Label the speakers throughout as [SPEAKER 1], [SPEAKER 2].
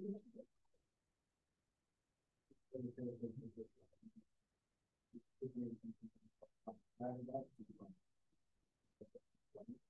[SPEAKER 1] Thank you.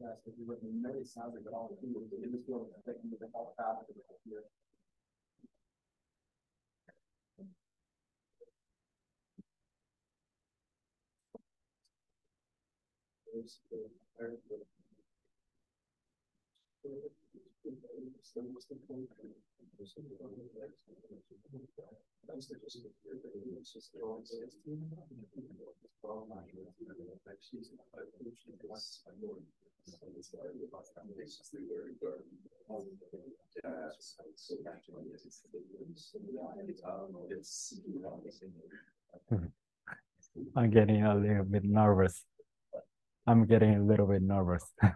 [SPEAKER 1] Yes, if you look, it really sounds like it all, the it just feels like taking the whole path of it.
[SPEAKER 2] I'm getting a little bit nervous. I'm getting a little bit nervous.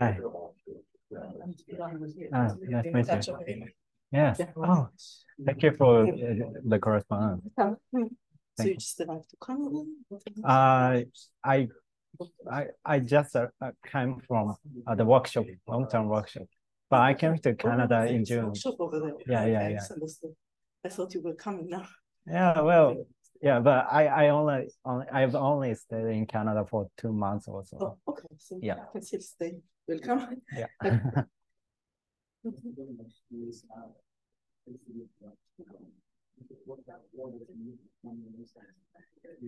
[SPEAKER 2] Hi. Ah, nice you. Yes.
[SPEAKER 3] Yeah.
[SPEAKER 2] Oh, thank you for uh, the correspondence.
[SPEAKER 3] So
[SPEAKER 2] Thank
[SPEAKER 3] you just arrived to Canada?
[SPEAKER 2] Uh, I, I, I just uh, uh, came from uh, the workshop, long-term workshop, but I came to Canada in June.
[SPEAKER 3] workshop over there.
[SPEAKER 2] Yeah, yeah, yeah.
[SPEAKER 3] I thought you were coming now.
[SPEAKER 2] Yeah, well, Yeah, but I, I only, only I've only stayed in Canada for two months or so.
[SPEAKER 3] Oh, okay, so
[SPEAKER 2] Yeah.
[SPEAKER 3] I can still stay. Welcome.
[SPEAKER 2] Yeah.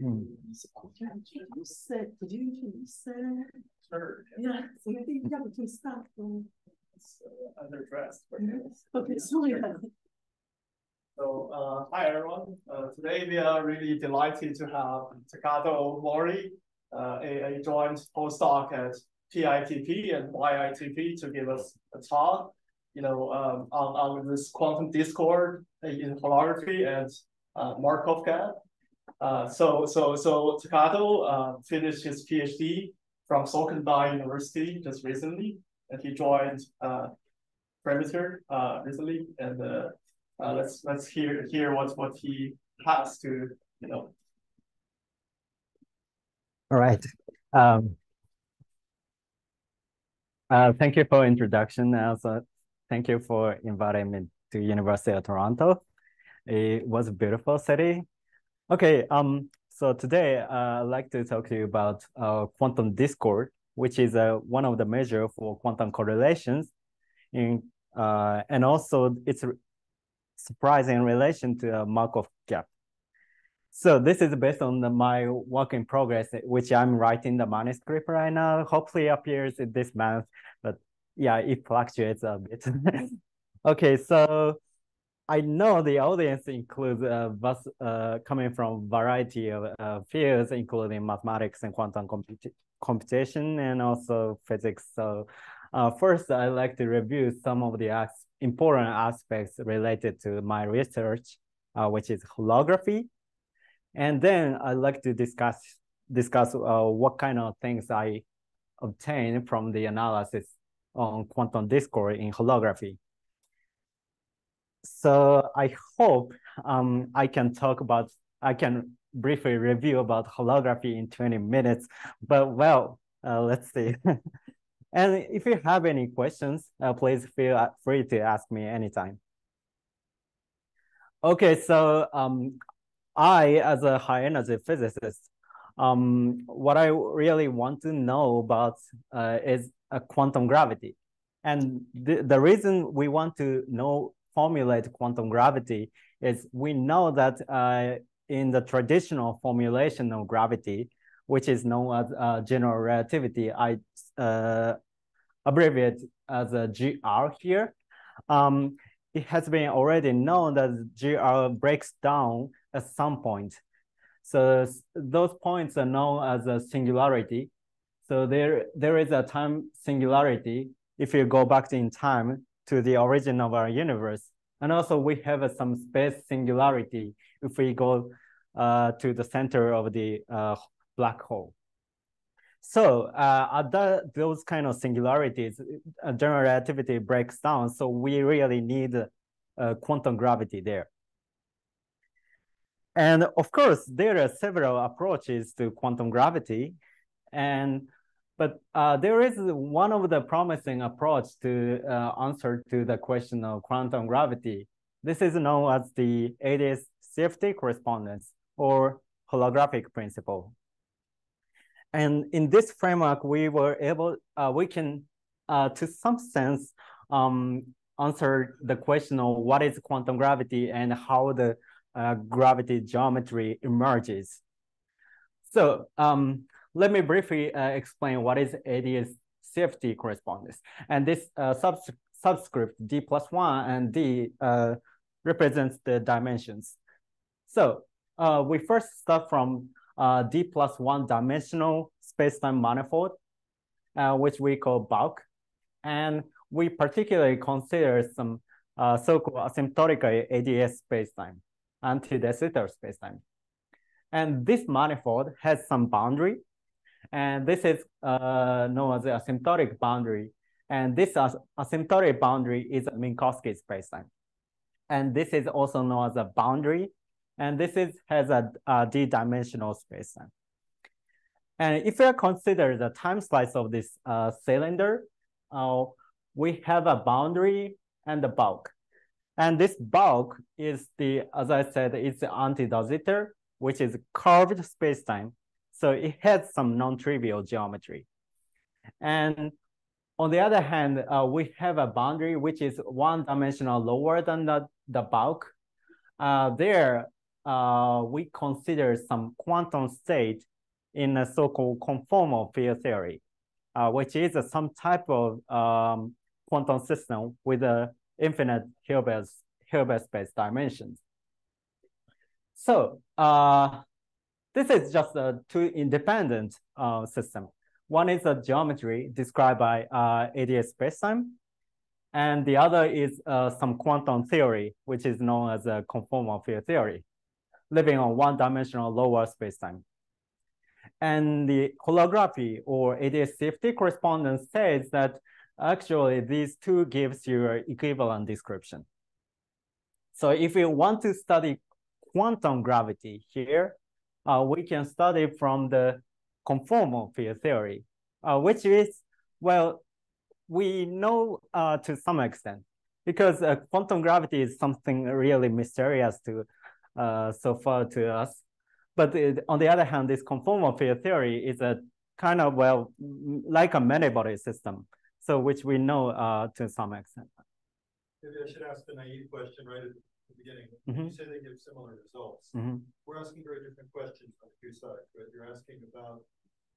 [SPEAKER 2] Hmm.
[SPEAKER 3] Could you introduce, could you introduce,
[SPEAKER 1] Sure.
[SPEAKER 3] yeah, so I think, yeah, we can start.
[SPEAKER 1] It's uh, underdressed. but
[SPEAKER 3] Mhm.
[SPEAKER 1] yes.
[SPEAKER 3] Okay, so yeah.
[SPEAKER 1] So, uh, hi everyone. Uh, today we are really delighted to have Takato Mori, uh, a, a joint postdoc at PITP and YITP to give us a talk, you know, um, on, on this quantum discord in holography and uh, Markov gap. Uh, so, so, so Takato uh, finished his PhD from Sokendai University just recently, and he joined uh, Perimeter uh, recently, and uh, let's let's hear hear what what he has to you know.
[SPEAKER 2] All right. Um, uh, thank you for introduction. Also, thank you for inviting me to University of Toronto. It was a beautiful city. Okay. Um. So today, uh, I'd like to talk to you about uh, quantum discord, which is uh, one of the measure for quantum correlations, in uh, and also it's surprising in relation to a Markov gap. So this is based on the, my work in progress, which I'm writing the manuscript right now. Hopefully appears this month, but yeah, it fluctuates a bit. okay, so I know the audience includes uh, uh, coming from variety of uh, fields, including mathematics and quantum comput computation and also physics. So uh, first, I'd like to review some of the as important aspects related to my research, uh, which is holography. And then I'd like to discuss discuss uh, what kind of things I obtained from the analysis on quantum discord in holography. So I hope um, I can talk about, I can briefly review about holography in 20 minutes, but well, uh, let's see. and if you have any questions, uh, please feel free to ask me anytime. Okay, so um, I, as a high energy physicist, um, what I really want to know about uh, is a quantum gravity. And the, the reason we want to know, formulate quantum gravity is we know that uh, in the traditional formulation of gravity, which is known as uh, general relativity, I uh, abbreviate as a GR here. Um, it has been already known that GR breaks down at some point. So those points are known as a singularity. So there, there is a time singularity if you go back in time to the origin of our universe. And also we have uh, some space singularity if we go uh, to the center of the uh, black hole. So uh, those kind of singularities, uh, general relativity breaks down. So we really need uh, quantum gravity there. And of course, there are several approaches to quantum gravity. And but uh, there is one of the promising approach to uh, answer to the question of quantum gravity. This is known as the ADS CFT correspondence or holographic principle. And in this framework, we were able, uh, we can, uh, to some sense, um, answer the question of what is quantum gravity and how the uh, gravity geometry emerges. So um, let me briefly uh, explain what is ADS CFT correspondence. And this uh, subs subscript D plus one and D uh, represents the dimensions. So we first start from uh, D plus one dimensional space-time manifold, uh, which we call bulk. And we particularly consider some uh, so-called asymptotic ADS spacetime, anti-de Sitter spacetime. And this manifold has some boundary, and this is uh, known as the asymptotic boundary. And this as asymptotic boundary is a Minkowski spacetime. And this is also known as a boundary, and this is has a, a d-dimensional spacetime. And if you consider the time slice of this uh, cylinder, uh, we have a boundary and the bulk. And this bulk is the, as I said, it's the anti-de Sitter. which is curved spacetime. So it has some non-trivial geometry. And on the other hand, uh, we have a boundary which is one dimensional lower than the, the bulk. Uh, there, uh, we consider some quantum state in a so-called conformal field theory, uh, which is some type of um, quantum system with a infinite Hilbert, Hilbert space dimensions. So uh, this is just a two independent uh, system. One is a geometry described by uh, ADS spacetime, and the other is uh, some quantum theory, which is known as a conformal field theory, living on one-dimensional lower spacetime. And the holography or ADS CFT correspondence says that actually these two gives you an equivalent description. So if you want to study quantum gravity here, uh, we can study from the conformal field theory, uh, which is, well, we know uh, to some extent because uh, quantum gravity is something really mysterious to uh, so far to us. But it, on the other hand, this conformal field theory is a kind of, well, like a many-body system, so which we know uh, to some extent.
[SPEAKER 4] Maybe I should ask the naive question right at the beginning. Mm -hmm. You say they give similar results.
[SPEAKER 2] Mm -hmm.
[SPEAKER 4] We're asking very different questions on two sides, right? You're asking about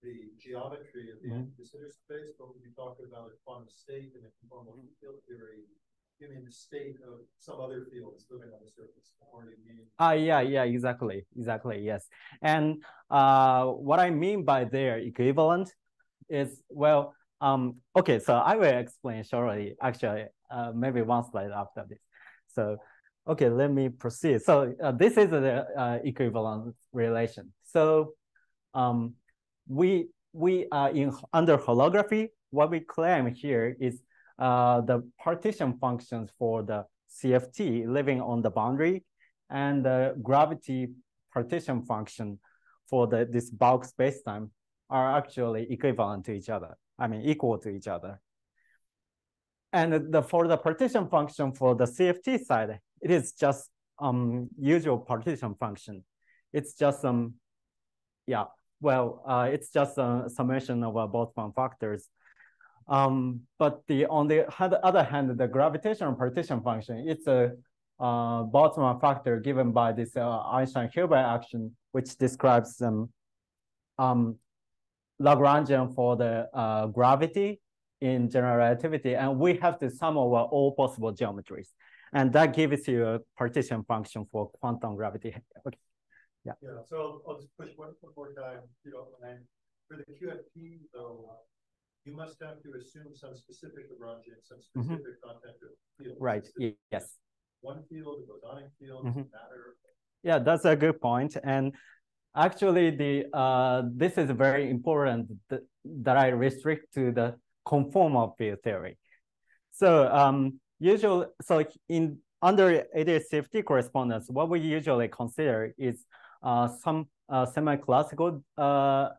[SPEAKER 4] the geometry of the mm -hmm. space, but when you talk about a quantum state and a conformal field theory, you the state of some other fields living on the surface?
[SPEAKER 2] Ah, uh, yeah, yeah, exactly, exactly, yes. And uh, what I mean by their equivalent is, well, um, okay, so I will explain shortly, actually, uh, maybe one slide after this. So, okay, let me proceed. So uh, this is the uh, equivalent relation. So um, we we are in under holography. What we claim here is uh, the partition functions for the CFT living on the boundary and the gravity partition function for the this bulk spacetime are actually equivalent to each other. I mean, equal to each other. And the, for the partition function for the CFT side, it is just um usual partition function. It's just um yeah well, uh, it's just a summation of uh, Boltzmann factors. Um, but the on the other hand, the gravitational partition function, it's a uh, Boltzmann factor given by this uh, Einstein-Hilbert action, which describes some um, Lagrangian for the uh, gravity in general relativity, and we have to sum over all possible geometries, and that gives you a partition function for quantum gravity. Okay.
[SPEAKER 4] Yeah. Yeah. So I'll, just push one, one more time, you don't mind. For the QFT, though, you must have to assume some specific Lagrangian, some mm-hmm. specific mm -hmm. content of field.
[SPEAKER 2] Right. Yes.
[SPEAKER 4] One field, a bosonic field, mm -hmm. matter.
[SPEAKER 2] Yeah, that's a good point. And actually, the uh, this is very important that, that I restrict to the conformal field theory. So um, usually, so in under ADS CFT correspondence, what we usually consider is uh, some uh, semi-classical uh,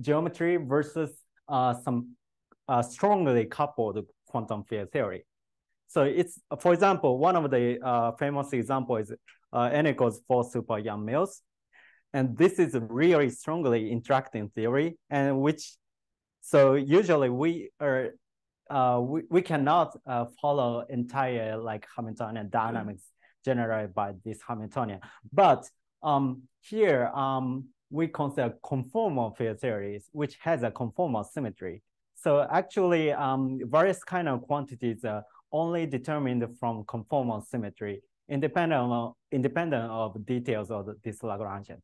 [SPEAKER 2] geometry versus some strongly coupled quantum field theory. So it's, for example, one of the uh, famous examples is uh, n equals 4 super Yang Mills. And this is a really strongly interacting theory and which, so usually we are, uh, we, we cannot follow entire like Hamiltonian dynamics generated by this Hamiltonian. But um, here, um, we consider conformal field theories, which has a conformal symmetry. So actually, um, various kind of quantities are only determined from conformal symmetry, independent of, independent of details of this Lagrangian.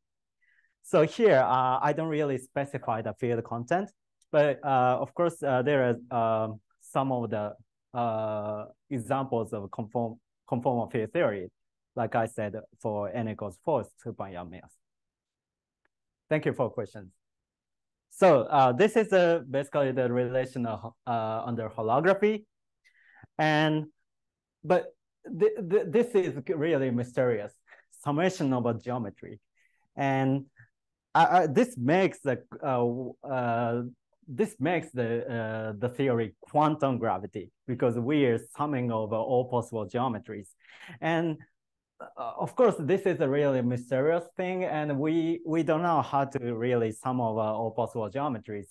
[SPEAKER 2] So here, uh, I don't really specify the field content, but uh, of course, uh, there are um, some of the uh, examples of conform, conformal field theory like I said, for n equals 4, 2.1 Mills. Thank you for questions. So uh, this is uh, basically the relation uh, under holography. And, but th th this is really mysterious, summation a geometry. And this makes the, uh, uh, this makes the, uh, the theory quantum gravity because we are summing over all possible geometries. And of course, this is a really mysterious thing, and we we don't know how to really sum over all possible geometries.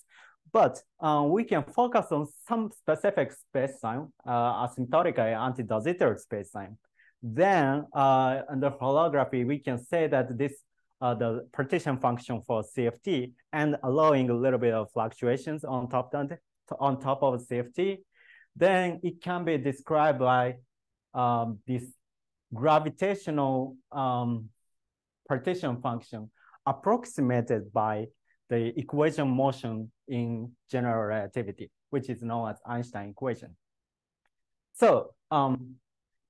[SPEAKER 2] But um, we can focus on some specific spacetime, uh, asymptotically anti-de Sitter spacetime. Then uh, under holography, we can say that this uh, the partition function for CFT and allowing a little bit of fluctuations on top on top of CFT, then it can be described by um, this gravitational um, partition function approximated by the equation motion in general relativity, which is known as Einstein equation. So um,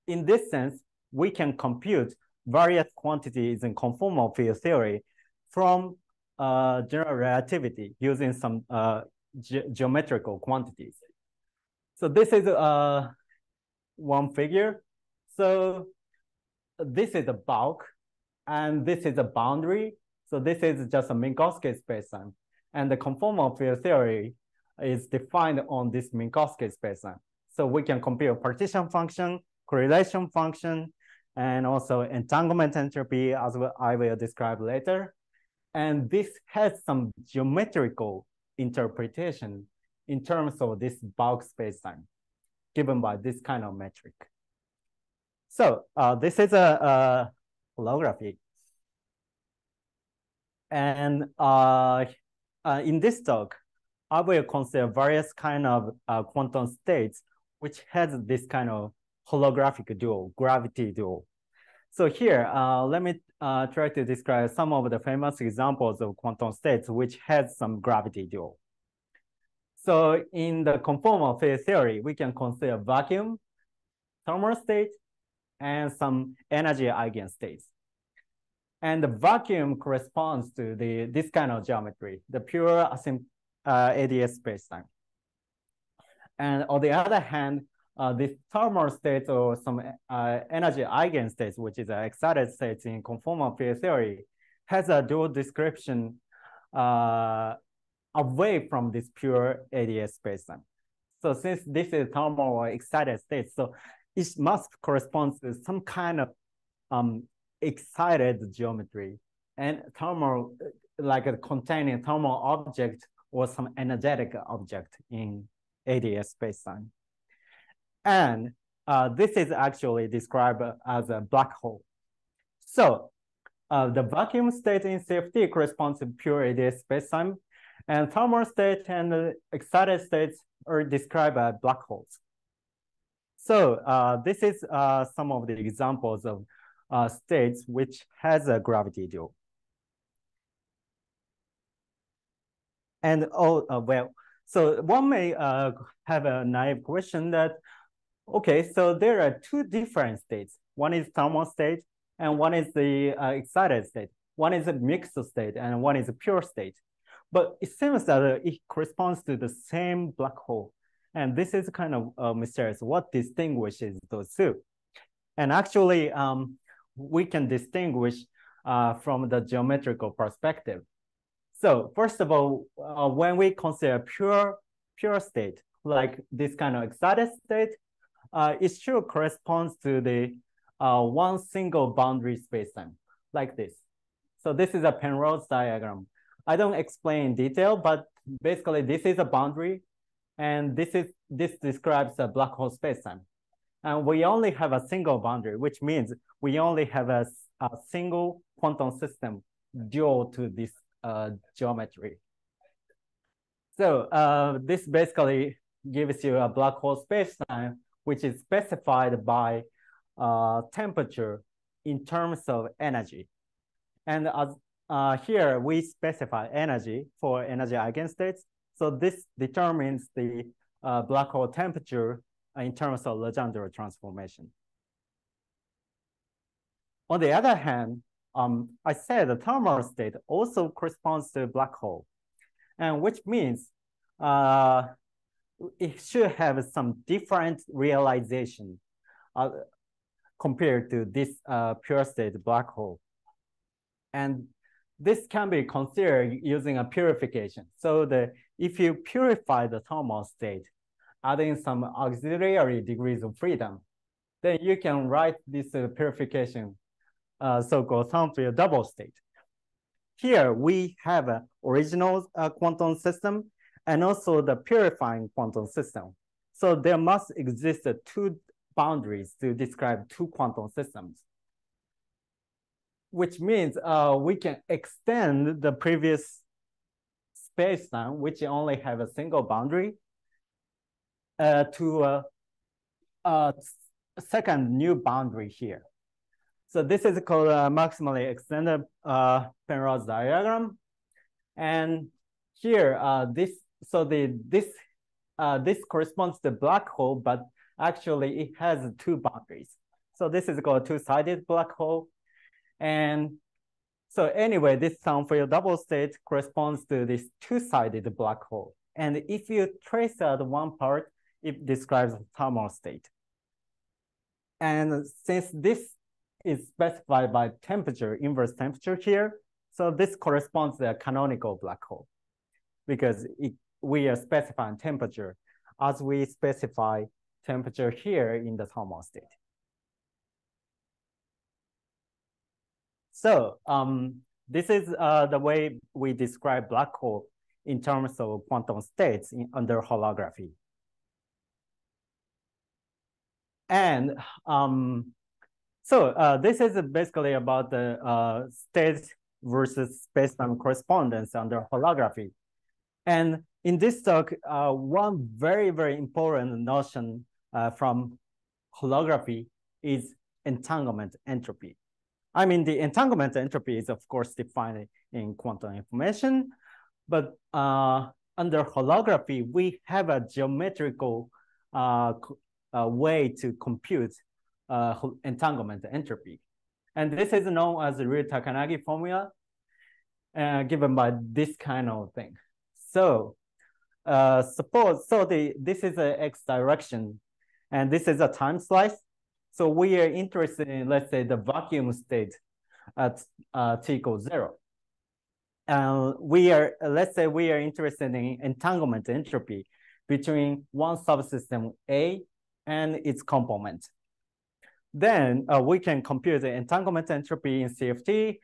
[SPEAKER 2] in this sense, we can compute various quantities in conformal field theory from uh, general relativity using some uh, ge geometrical quantities. So this is uh, one figure. So this is a bulk, and this is a boundary. So this is just a Minkowski spacetime. And the conformal field theory is defined on this Minkowski spacetime. So we can compute partition function, correlation function, and also entanglement entropy, as I will describe later. And this has some geometrical interpretation in terms of this bulk spacetime given by this kind of metric. So uh, this is a, a holography. And uh, uh, in this talk, I will consider various kind of uh, quantum states which has this kind of holographic dual, gravity dual. So here, uh, let me uh, try to describe some of the famous examples of quantum states which has some gravity dual. So in the conformal field theory, we can consider vacuum, thermal state, and some energy eigenstates. And the vacuum corresponds to the this kind of geometry, the pure uh, ADS spacetime. And on the other hand, uh, this thermal state or some uh, energy eigenstates, which is an excited state in conformal field theory, has a dual description uh, away from this pure ADS spacetime. So since this is thermal or excited state, so it must correspond to some kind of um, excited geometry and thermal, like a containing thermal object or some energetic object in ADS spacetime. And uh, this is actually described as a black hole. So uh, the vacuum state in CFT corresponds to pure ADS spacetime and thermal state and excited states are described as black holes. So uh, this is uh, some of the examples of uh, states which has a gravity dual. And oh, uh, well, so one may uh, have a naive question that, okay, so there are two different states. One is thermal state and one is the uh, excited state. One is a mixed state and one is a pure state. But it seems that it corresponds to the same black hole. And this is kind of uh, mysterious. What distinguishes those two? And actually, um, we can distinguish uh, from the geometrical perspective. So first of all, uh, when we consider pure pure state, like this kind of excited state, uh, it sure corresponds to the uh, one single boundary spacetime, like this. So this is a Penrose diagram. I don't explain in detail, but basically this is a boundary and this is this describes a black hole spacetime. And we only have a single boundary, which means we only have a, a single quantum system dual to this uh, geometry. So uh, this basically gives you a black hole spacetime, which is specified by uh, temperature in terms of energy. And as uh, here we specify energy for energy eigenstates. So this determines the uh, black hole temperature in terms of Legendre transformation. On the other hand, um, I said the thermal state also corresponds to a black hole, and which means uh, it should have some different realization uh, compared to this uh, pure state black hole. And this can be considered using a purification. So the if you purify the thermal state, adding some auxiliary degrees of freedom, then you can write this uh, purification uh, so-called field double state. Here we have an original uh, quantum system and also the purifying quantum system. So there must exist two boundaries to describe two quantum systems, which means uh, we can extend the previous space-time, which only have a single boundary, uh, to a, a second new boundary here. So this is called a maximally extended uh, Penrose diagram. And here, uh, this so the this uh, this corresponds to black hole, but actually it has two boundaries. So this is called two-sided black hole. And so anyway, this thermofield double state corresponds to this two-sided black hole. And if you trace out one part, it describes thermal state. And since this is specified by temperature, inverse temperature here. So this corresponds to a canonical black hole because it, we are specifying temperature as we specify temperature here in the thermal state. So um, this is uh, the way we describe black hole in terms of quantum states in, under holography. And um, so uh, this is basically about the uh, state versus space-time correspondence under holography. And in this talk, uh, one very, very important notion uh, from holography is entanglement entropy. I mean, the entanglement entropy is, of course, defined in quantum information, but uh, under holography, we have a geometrical uh, way to compute uh, entanglement entropy. And this is known as the Ryu-Takayanagi formula uh, given by this kind of thing. So uh, suppose, so the, this is a x direction and this is a time slice. So we are interested in, let's say, the vacuum state at uh, t equals zero. And we are, let's say we are interested in entanglement entropy between one subsystem A and its complement. Then uh, we can compute the entanglement entropy in CFT,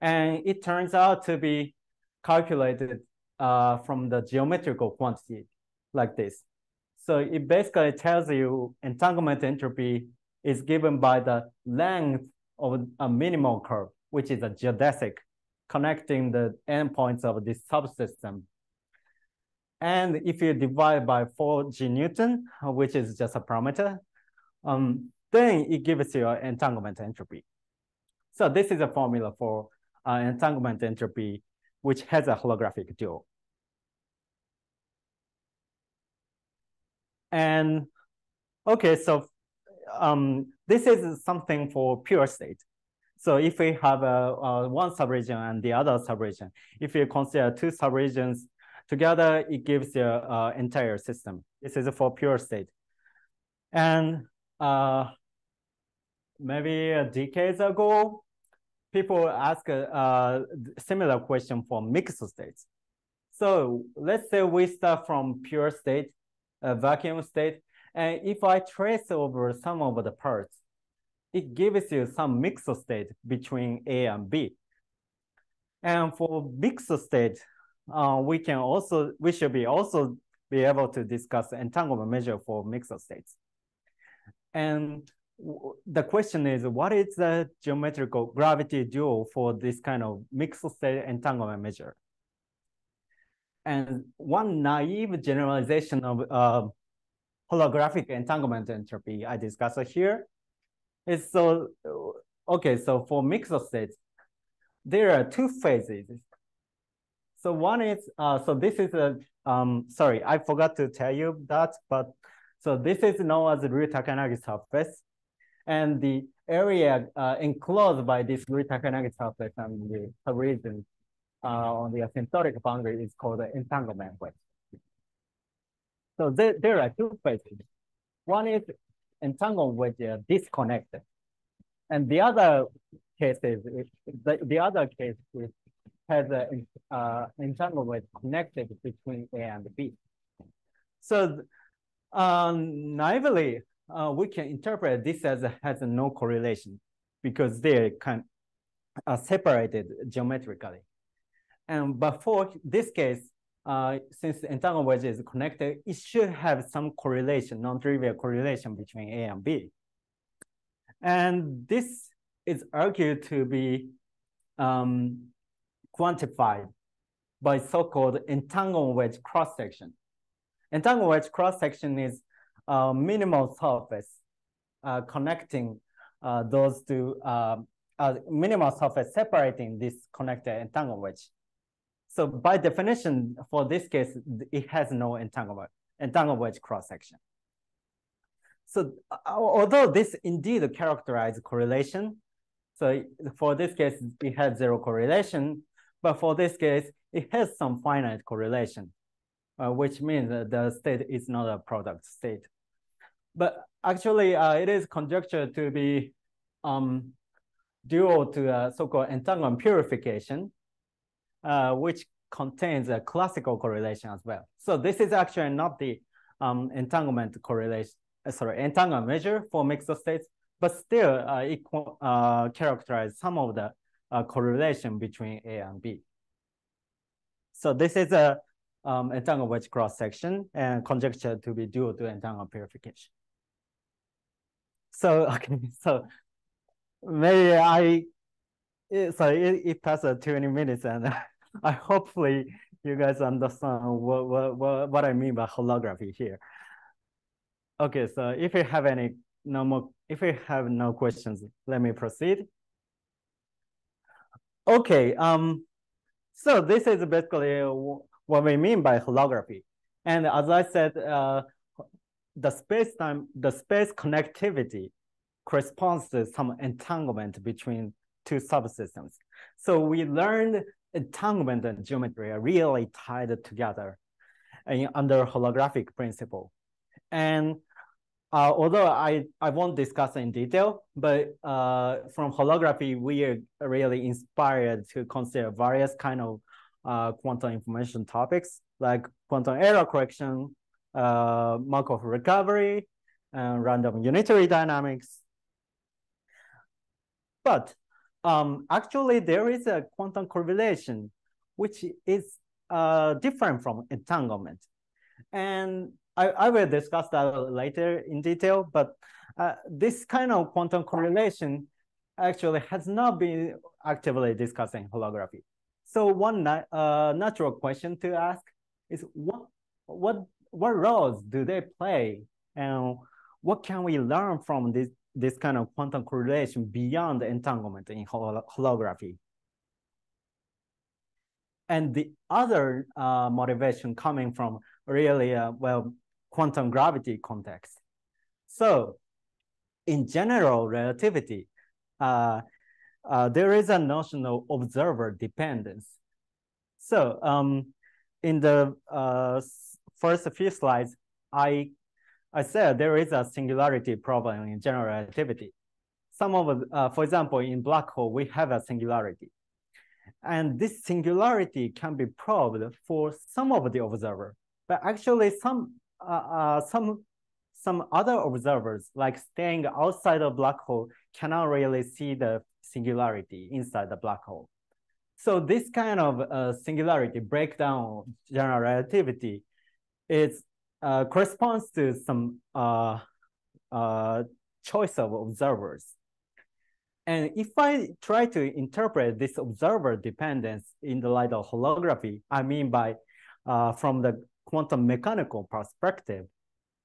[SPEAKER 2] and it turns out to be calculated uh, from the geometrical quantity like this. So it basically tells you entanglement entropy is given by the length of a minimal curve, which is a geodesic connecting the endpoints of this subsystem. And if you divide by 4 G Newton, which is just a parameter, um, then it gives you an entanglement entropy. So this is a formula for uh, entanglement entropy, which has a holographic dual. And okay, so um, this is something for pure state. So if we have a, a one subregion and the other subregion, if you consider two subregions together, it gives you an entire system. This is for pure state. And uh, maybe decades ago, people ask a, a similar question for mixed states. So let's say we start from pure state, a vacuum state, and if I trace over some of the parts, it gives you some mixed state between A and B. And for mixed state, uh, we can also we should be also be able to discuss entanglement measure for mixed states. And the question is, what is the geometrical gravity dual for this kind of mixed state entanglement measure? And one naive generalization of uh, holographic entanglement entropy I discussed here is so, okay, so for mixed states, there are two phases. So one is, uh, so this is a, um, sorry, I forgot to tell you that, but so this is known as the Ryu-Takayanagi surface and the area uh, enclosed by this Ryu-Takayanagi surface and the region uh, on the asymptotic boundary is called the entanglement wedge. So there, there are two phases. One is entangled with uh, disconnected. And the other case is, the, the other case is has an uh, entanglement connected between A and B. So um, naively, uh, we can interpret this as has no correlation because they can uh, separated geometrically. And but for this case, uh, since the entangled wedge is connected, it should have some correlation, non-trivial correlation between A and B. And this is argued to be um, quantified by so-called entangled wedge cross-section. Entangled wedge cross-section is a minimal surface uh, connecting uh, those two, uh, minimal surface separating this connected entangled wedge. So by definition, for this case, it has no entanglement, entangled wedge cross-section. So uh, although this indeed characterizes correlation, so for this case, it has zero correlation, but for this case, it has some finite correlation, uh, which means that the state is not a product state. But actually, uh, it is conjectured to be um, due to a so-called entanglement purification, uh, which contains a classical correlation as well. So this is actually not the um, entanglement correlation, uh, sorry, entanglement measure for mixed states, but still uh, it uh, characterizes some of the uh, correlation between A and B. So this is a um, entangled wedge cross section and conjecture to be due to entanglement purification. So okay, so maybe I it, so it, it passed 20 minutes and I hopefully you guys understand what, what, what, what I mean by holography here. Okay, so if you have any no more, if you have no questions, let me proceed. Okay, um, so this is basically what we mean by holography. And as I said, uh, the space-time, the space connectivity corresponds to some entanglement between two subsystems. So we learned entanglement and geometry are really tied together in, under holographic principle. And uh, although I, I won't discuss in detail, but uh, from holography, we are really inspired to consider various kind of uh, quantum information topics like quantum error correction, uh, Markov recovery, and random unitary dynamics. But um, actually, there is a quantum correlation, which is uh, different from entanglement. And I, I will discuss that later in detail, but uh, this kind of quantum correlation actually has not been actively discussing holography. So one uh, natural question to ask is what, what, what roles do they play and what can we learn from this, this kind of quantum correlation beyond entanglement in holography? And the other uh, motivation coming from really, uh, well, quantum gravity context. So in general relativity, uh, uh, there is a notion of observer dependence. So um, in the uh, first few slides, I, I said there is a singularity problem in general relativity. Some of, uh, for example, in black hole, we have a singularity. And this singularity can be probed for some of the observer, but actually some uh, uh, some some other observers, like staying outside of black hole, cannot really see the singularity inside the black hole. So this kind of uh, singularity breakdown general relativity is uh, corresponds to some uh, uh, choice of observers. And if I try to interpret this observer dependence in the light of holography, I mean by uh, from the quantum mechanical perspective,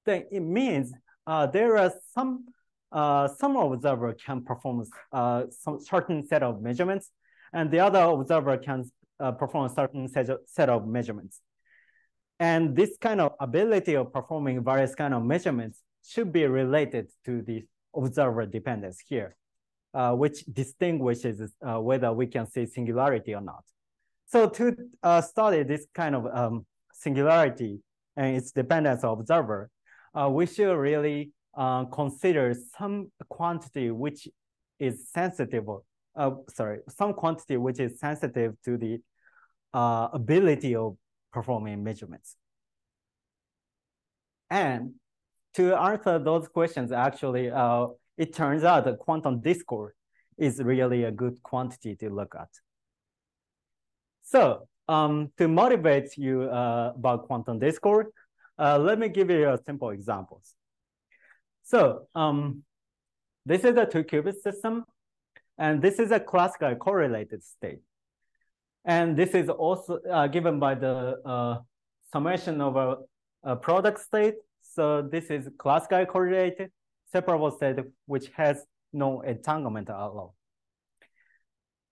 [SPEAKER 2] then it means uh, there are some uh, some observer can perform some certain set of measurements, and the other observer can perform a certain set of, set of measurements. And this kind of ability of performing various kind of measurements should be related to the observer dependence here, uh, which distinguishes uh, whether we can see singularity or not. So to uh, study this kind of um, singularity and its dependence of observer, uh, we should really uh, consider some quantity which is sensitive, uh, sorry, some quantity which is sensitive to the ability of performing measurements. And to answer those questions, actually, uh, it turns out that quantum discord is really a good quantity to look at. So um, to motivate you uh, about quantum discord, uh, let me give you a simple examples. So um, this is a two qubit system, and this is a classical correlated state. And this is also uh, given by the uh, summation of a, a, product state. So this is classically correlated separable state which has no entanglement at all.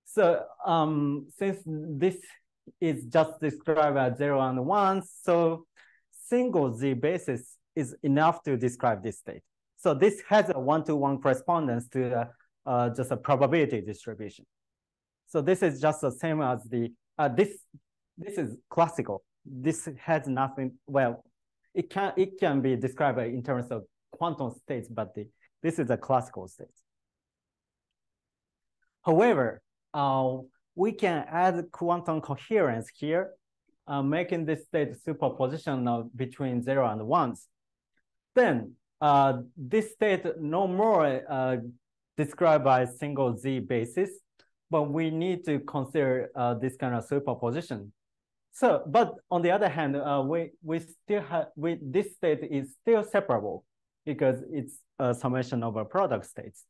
[SPEAKER 2] So um, since this is just described as zero and one, so single Z basis is enough to describe this state. So this has a one-to-one -one correspondence to uh, uh, just a probability distribution. So this is just the same as the, uh, this, this is classical. This has nothing, well, it can, it can be described in terms of quantum states, but the, this is a classical state. However, uh, we can add quantum coherence here, uh, making this state superposition of between zero and ones. Then uh, this state no more uh, described by single Z basis, but we need to consider uh, this kind of superposition. So, but on the other hand, uh, we we still have we this state is still separable because it's a summation of a product states.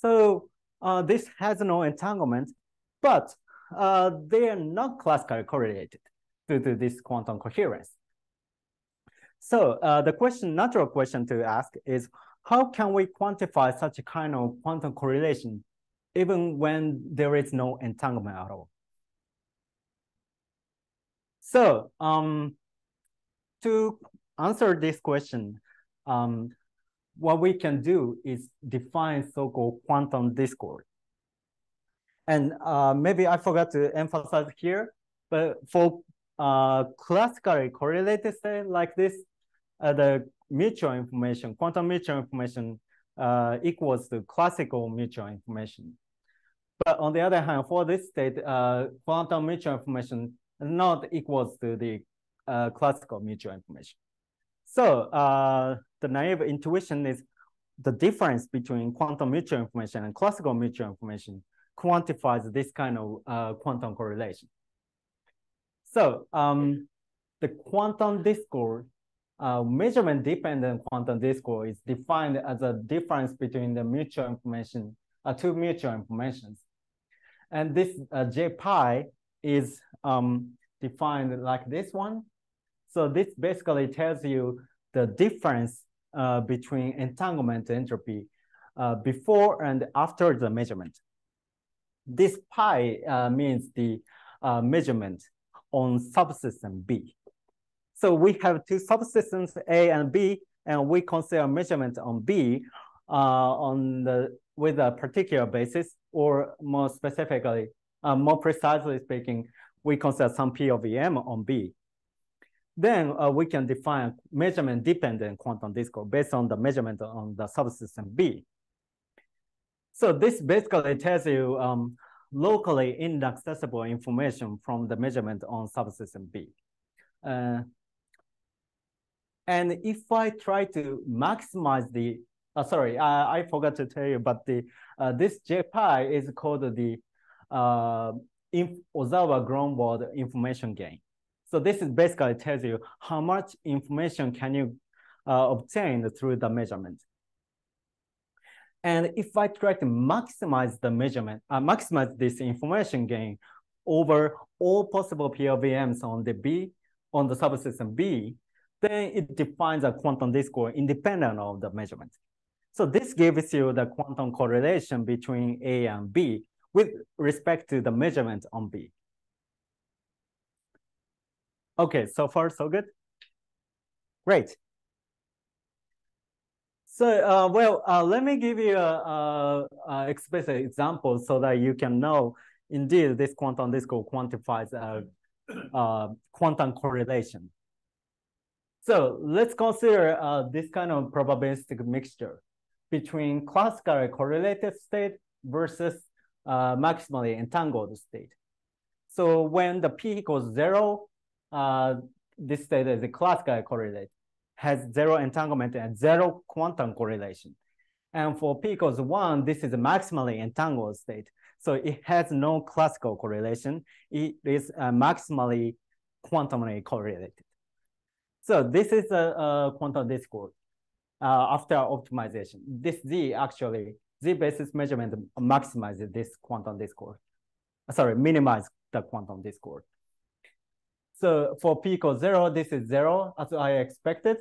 [SPEAKER 2] So uh, this has no entanglement, but uh, they are not classically correlated due to this quantum coherence. So uh, the question, natural question to ask is, how can we quantify such a kind of quantum correlation even when there is no entanglement at all? So um, to answer this question, um, what we can do is define so-called quantum discord. And uh, maybe I forgot to emphasize here, but for uh, classically correlated state like this, uh, the mutual information, quantum mutual information uh, equals to classical mutual information. But on the other hand, for this state, uh, quantum mutual information not equals to the uh, classical mutual information. So uh, the naive intuition is the difference between quantum mutual information and classical mutual information quantifies this kind of uh, quantum correlation. So um, the quantum discord uh, measurement dependent quantum discord is defined as a difference between the mutual information, uh, two mutual informations. And this uh, J pi is um, defined like this one. So this basically tells you the difference uh, between entanglement entropy uh, before and after the measurement. This pi uh, means the uh, measurement on subsystem B. So we have two subsystems A and B, and we consider measurement on B uh, on the with a particular basis, or more specifically, uh, more precisely speaking, we consider some P of M on B. Then uh, we can define measurement dependent quantum discord based on the measurement on the subsystem B. So this basically tells you um, locally inaccessible information from the measurement on subsystem B. Uh, and if I try to maximize the, uh, sorry, I, I forgot to tell you, but the uh, this JPI is called the uh, Ozawa-Groenewold information gain. So this is basically tells you how much information can you uh, obtain through the measurement. And if I try to maximize the measurement, uh, maximize this information gain over all possible POVMs on the B, on the subsystem B, then it defines a quantum discord independent of the measurement. So this gives you the quantum correlation between A and B with respect to the measurement on B. Okay, so far so good? Great. So, uh, well, uh, let me give you a, a, explicit example so that you can know, indeed, this quantum discord quantifies a, a quantum correlation. So let's consider uh, this kind of probabilistic mixture between classically correlated state versus uh, maximally entangled state. So when the p equals zero, uh, this state is a classically correlated, has zero entanglement and zero quantum correlation. And for p equals one, this is a maximally entangled state. So it has no classical correlation. It is uh, maximally quantumly correlated. So this is a, a quantum discord uh, after optimization. This Z actually, Z basis measurement maximizes this quantum discord. Sorry, minimize the quantum discord. So for p equals zero, this is zero as I expected.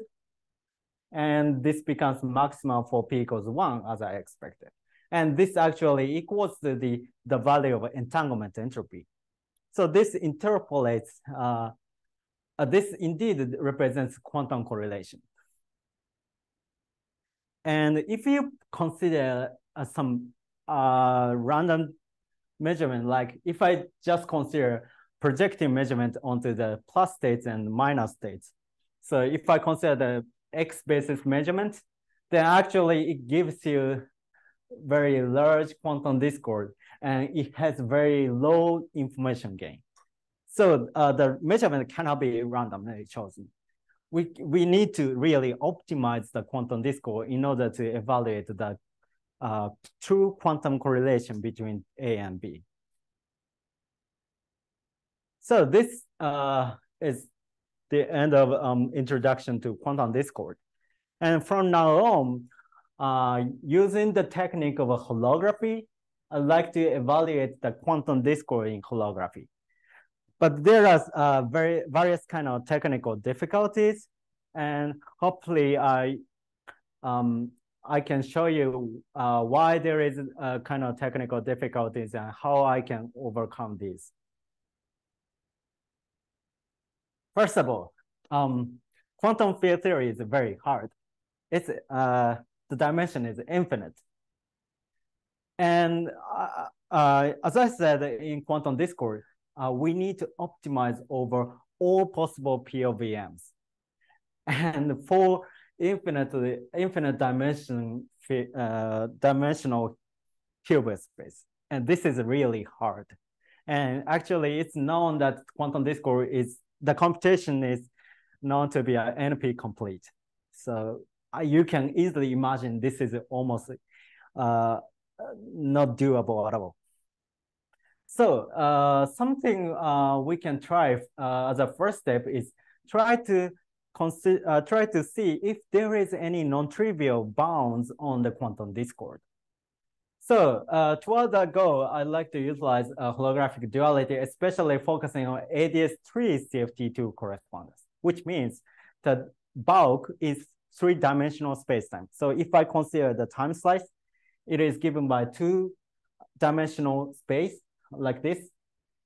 [SPEAKER 2] And this becomes maximum for p equals one as I expected. And this actually equals the, the value of entanglement entropy. So this interpolates, uh, uh, this indeed represents quantum correlation. And if you consider uh, some uh, random measurement, like if I just consider projecting measurement onto the plus states and minus states. So if I consider the X basis measurement, then actually it gives you very large quantum discord and it has very low information gain. So uh, the measurement cannot be randomly chosen. We, we need to really optimize the quantum discord in order to evaluate the uh, true quantum correlation between A and B. So this uh, is the end of um, introduction to quantum discord. And from now on, uh, using the technique of holography, I'd like to evaluate the quantum discord in holography. But there are uh, very various kind of technical difficulties, and hopefully I um, I can show you uh, why there is a kind of technical difficulties and how I can overcome these. First of all, um, quantum field theory is very hard. It's uh, the dimension is infinite. And uh, uh, as I said in quantum discord, uh, we need to optimize over all possible POVMs. And for infinitely infinite dimension uh, dimensional Hilbert space, and this is really hard. And actually, it's known that quantum discord is the computation is known to be an NP complete. So uh, you can easily imagine this is almost uh, not doable at all. So uh, something uh, we can try uh, as a first step is try to consider, uh, try to see if there is any non-trivial bounds on the quantum discord. So uh, toward that goal, I'd like to utilize a holographic duality, especially focusing on ADS3 CFT2 correspondence, which means that bulk is three-dimensional spacetime. So if I consider the time slice, it is given by two-dimensional space like this,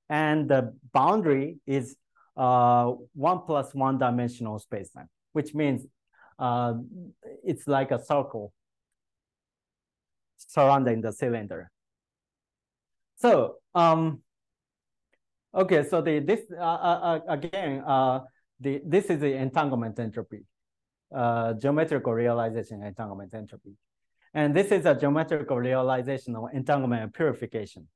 [SPEAKER 2] and the boundary is uh, one plus one dimensional spacetime, which means uh, it's like a circle surrounding the cylinder. So, um, okay, so the this uh, uh, uh, again, uh, the this is the entanglement entropy, geometrical realization entanglement entropy, and this is a geometrical realization of entanglement purification.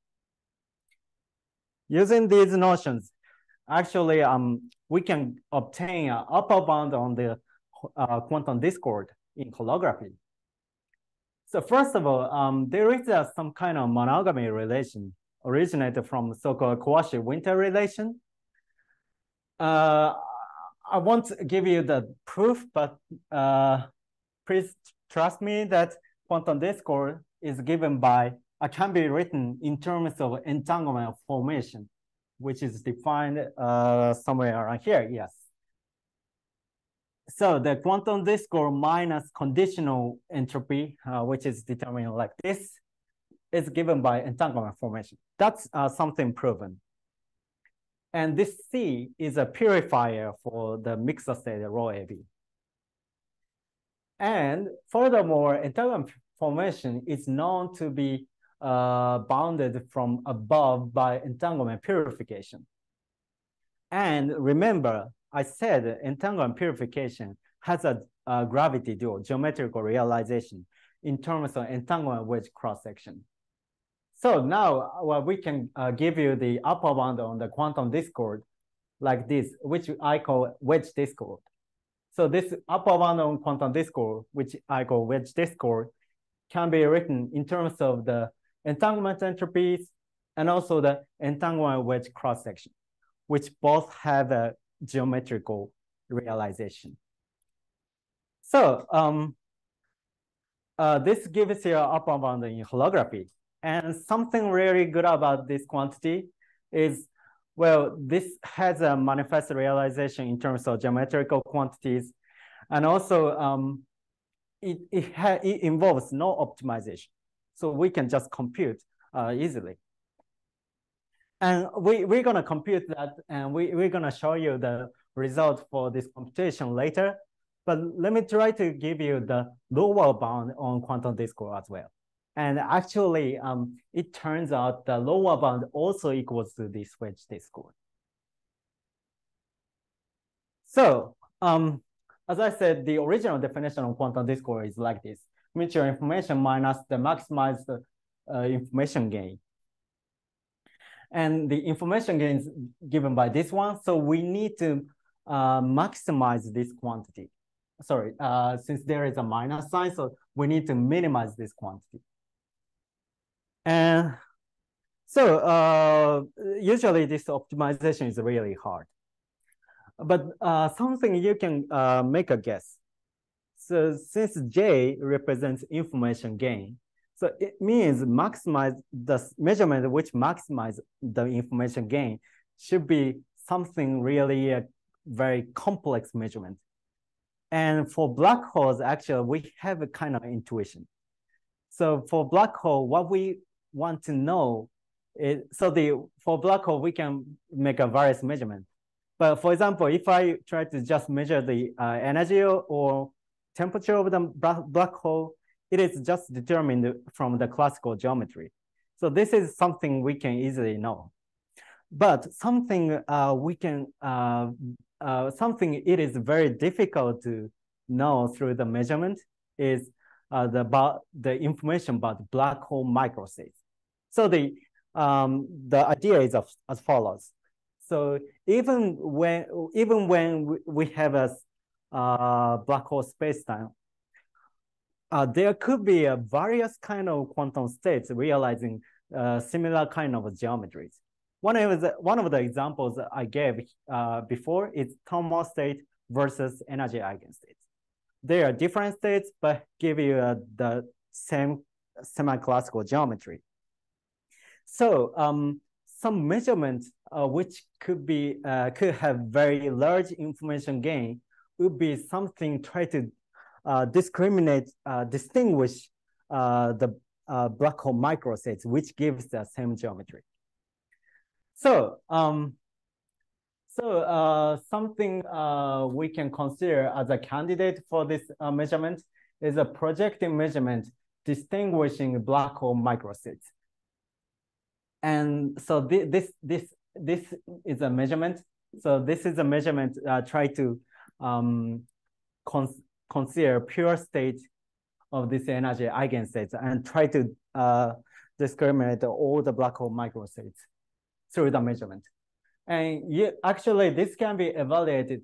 [SPEAKER 2] Using these notions, actually, um, we can obtain an upper bound on the uh, quantum discord in holography. So first of all, um, there is uh, some kind of monogamy relation originated from so-called Koashi-Winter relation. Uh, I won't give you the proof, but uh, please trust me that quantum discord is given by, uh, can be written in terms of entanglement formation, which is defined uh, somewhere around here, yes. So the quantum discord minus conditional entropy, uh, which is determined like this, is given by entanglement formation. That's uh, something proven. And this C is a purifier for the mixer state rho AB. And furthermore, entanglement formation is known to be uh, bounded from above by entanglement purification. And remember, I said entanglement purification has a, a gravity dual, geometrical realization in terms of entanglement wedge cross-section. So now well, we can uh, give you the upper bound on the quantum discord like this, which I call wedge discord. So this upper bound on quantum discord, which I call wedge discord, can be written in terms of the entanglement entropies and also the entanglement wedge cross section, which both have a geometrical realization. So um, uh, this gives you upper bound in holography. And something really good about this quantity is, well, this has a manifest realization in terms of geometrical quantities. And also um, it, it, it involves no optimization. So we can just compute uh, easily. And we, we're gonna compute that and we, we're gonna show you the result for this computation later. But let me try to give you the lower bound on quantum discord as well. And actually, um, it turns out the lower bound also equals to this wedge discord. So um, as I said, the original definition of quantum discord is like this. Mutual information minus the maximized uh, information gain. And the information gain is given by this one. So we need to uh, maximize this quantity. Sorry, uh, since there is a minus sign, so we need to minimize this quantity. And so uh, usually this optimization is really hard. But uh, something you can uh, make a guess. So since J represents information gain, so it means maximize the measurement which maximize the information gain should be something really a very complex measurement. And for black holes, actually, we have a kind of intuition. So for black hole, what we want to know is, so the for black hole, we can make a various measurement. But for example, if I try to just measure the uh, energy or temperature of the black hole, it is just determined from the classical geometry. So this is something we can easily know. But something uh, we can, uh, uh, something it is very difficult to know through the measurement is uh, the, about the information about black hole microstates. So the, um, the idea is of, as follows. So even when, even when we have a uh, black hole spacetime, uh, there could be a various kind of quantum states realizing uh, similar kind of geometries. One of the, one of the examples I gave uh, before is Thomson state versus energy eigenstates. They are different states, but give you uh, the same semi-classical geometry. So um, some measurements uh, which could be uh, could have very large information gain would be something try to uh, discriminate, uh, distinguish uh, the uh, black hole microstates, which gives the same geometry. So, um, so uh, something uh, we can consider as a candidate for this measurement is a projective measurement distinguishing black hole microstates. And so th this this this is a measurement. So this is a measurement try to um, cons consider pure state of this energy eigenstates and try to uh, discriminate all the black hole microstates through the measurement. And you, actually, this can be evaluated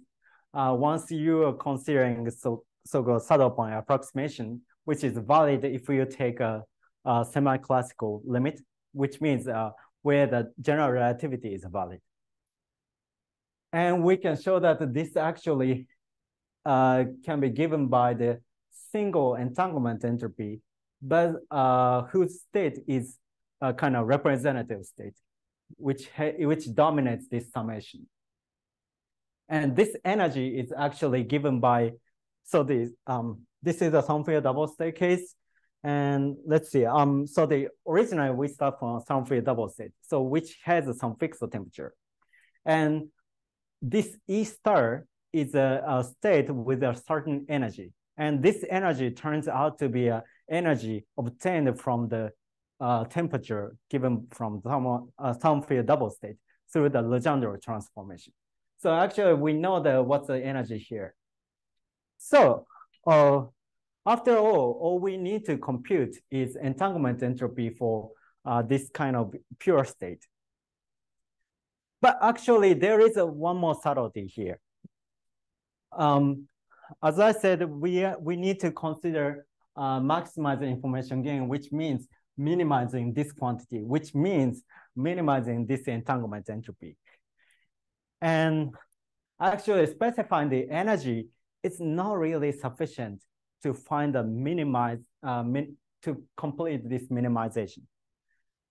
[SPEAKER 2] uh, once you are considering so, so-called saddle point approximation, which is valid if you take a, a semi-classical limit, which means uh, where the general relativity is valid. And we can show that this actually uh, can be given by the single entanglement entropy, but uh, whose state is a kind of representative state, which, which dominates this summation. And this energy is actually given by, so this, um, this is a thermofield double state case. And let's see, um, so the originally we start from thermofield double state, so which has some fixed temperature. And this E star is a, a state with a certain energy. And this energy turns out to be an energy obtained from the uh, temperature given from some, uh, field double state through the Legendre transformation. So actually we know that what's the energy here. So uh, after all, all we need to compute is entanglement entropy for uh, this kind of pure state. But actually there is a one more subtlety here. Um, as I said, we, we need to consider uh, maximizing information gain, which means minimizing this quantity, which means minimizing this entanglement entropy. And actually specifying the energy is not really sufficient to find a minimize, uh, min to complete this minimization.